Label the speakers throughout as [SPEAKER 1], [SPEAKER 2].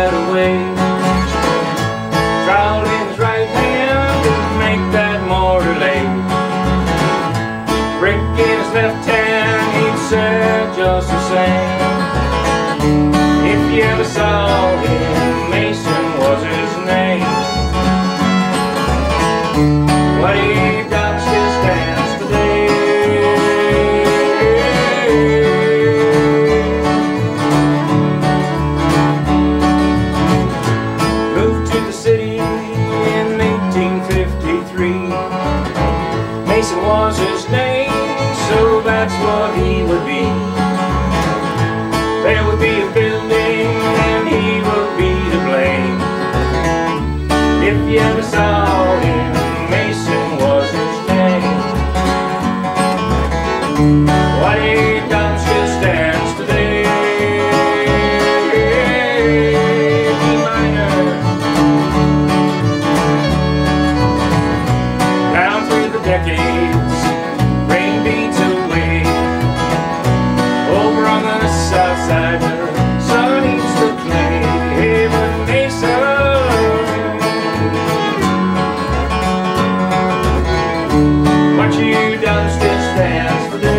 [SPEAKER 1] that away. Fouled his right hand make that mortar lay. Rick in his left hand, he said just the same. If you ever saw Mason was his name, so that's what he would be. Decades, rain beats away. Over on the south side, the sun eats the clay. Haven Mesa. What you still stands today.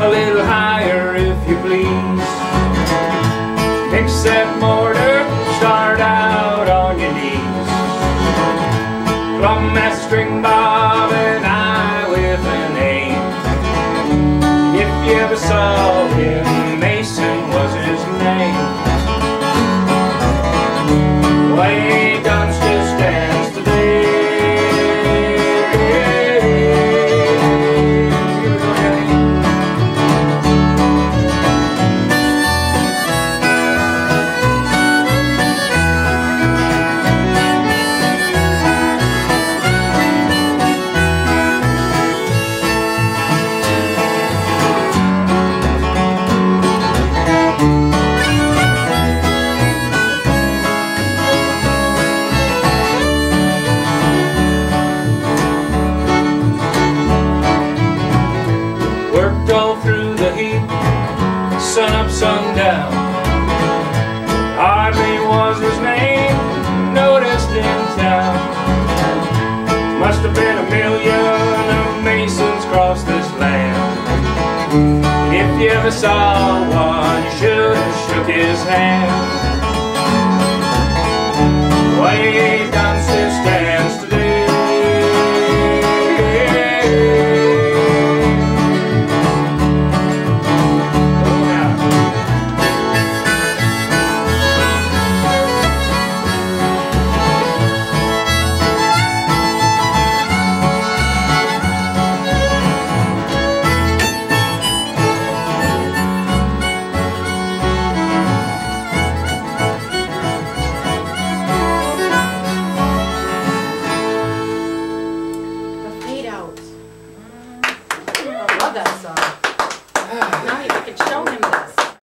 [SPEAKER 1] A little higher if you please. Mix that mortar, start out on your knees. Plumb that string bob and I with an aim. If you ever saw him, Mason was his name. What he All through the heat, sun up, sun down. Hardly was his name noticed in town. Must have been a million of Masons cross this land. If you ever saw one, you should have shook his hand. Way that song. now you can show him that.